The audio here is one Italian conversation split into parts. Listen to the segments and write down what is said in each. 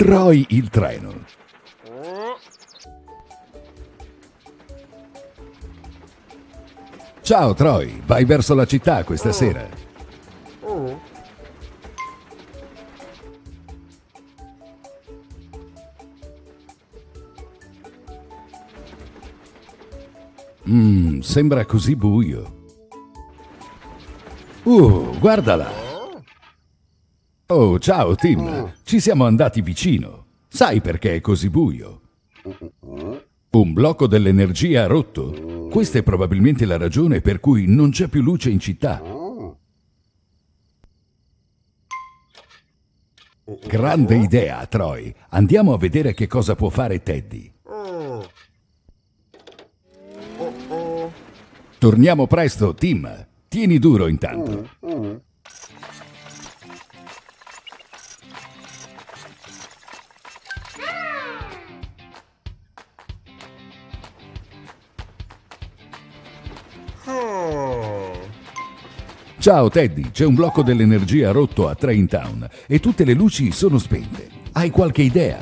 Troy il treno. Ciao Troy, vai verso la città questa sera. Mmm, sembra così buio. Uh, guardala! Oh, ciao Tim, ci siamo andati vicino. Sai perché è così buio? Un blocco dell'energia rotto. Questa è probabilmente la ragione per cui non c'è più luce in città. Grande idea, Troy. Andiamo a vedere che cosa può fare Teddy. Torniamo presto, Tim. Tieni duro intanto. Ciao Teddy, c'è un blocco dell'energia rotto a Train Town e tutte le luci sono spente. Hai qualche idea?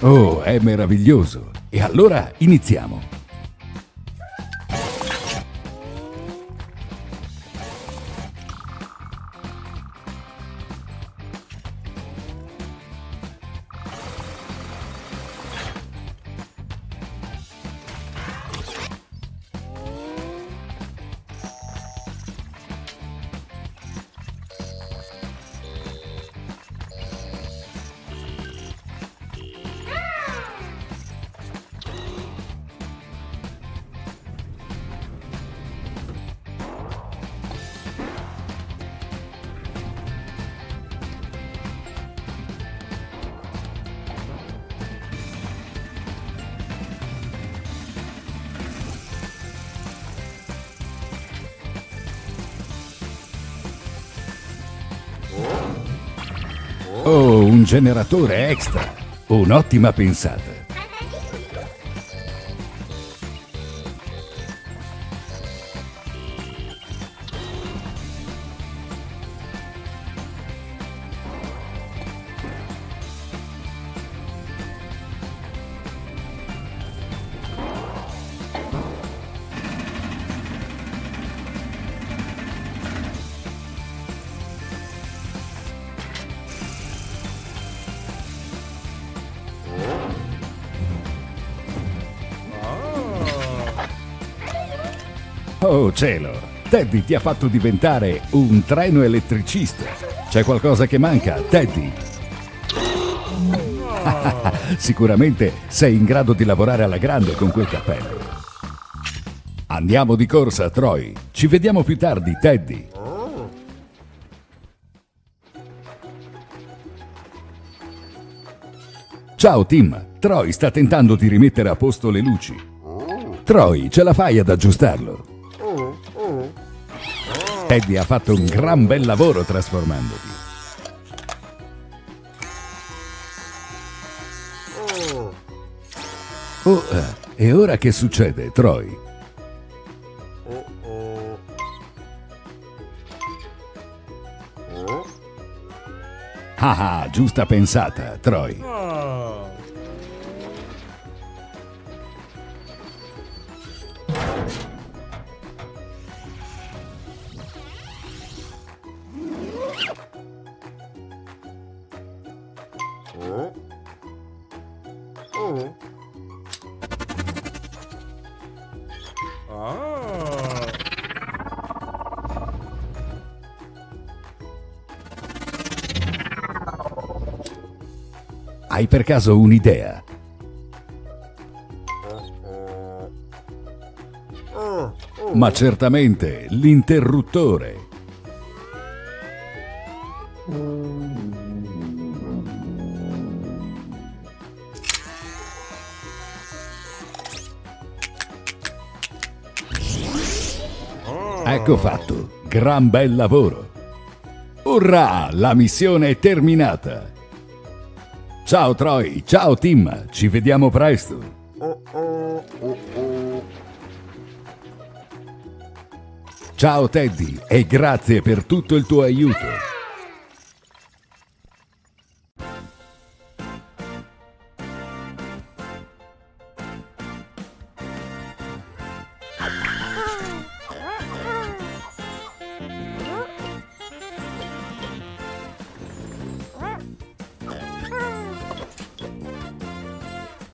Oh, è meraviglioso. E allora iniziamo. Oh, un generatore extra. Un'ottima pensata. Oh cielo, Teddy ti ha fatto diventare un treno elettricista. C'è qualcosa che manca, Teddy? Sicuramente sei in grado di lavorare alla grande con quel cappello. Andiamo di corsa, Troy. Ci vediamo più tardi, Teddy. Ciao Tim, Troy sta tentando di rimettere a posto le luci. Troy, ce la fai ad aggiustarlo? Teddy ha fatto un gran bel lavoro trasformandoti. Oh, eh, e ora che succede, Troy? Ah, ah, giusta pensata, Troy. Hai per caso un'idea? Ma certamente l'interruttore. Ecco fatto, gran bel lavoro. Urrà, la missione è terminata. Ciao Troy, ciao Tim, ci vediamo presto. Ciao Teddy e grazie per tutto il tuo aiuto.